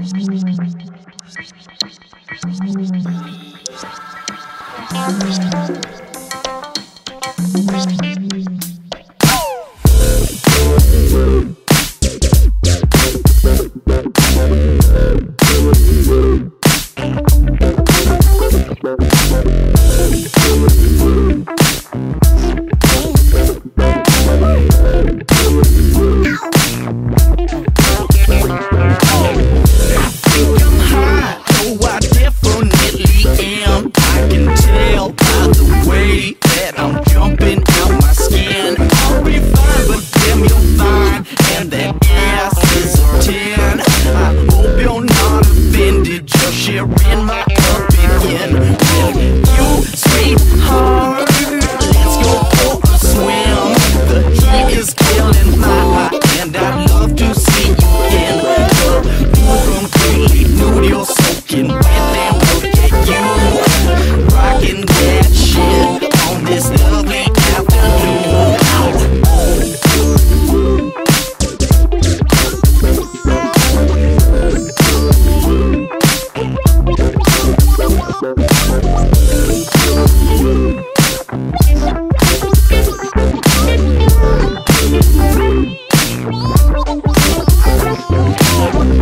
I'm Offended, my opinion. Well,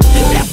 Yeah.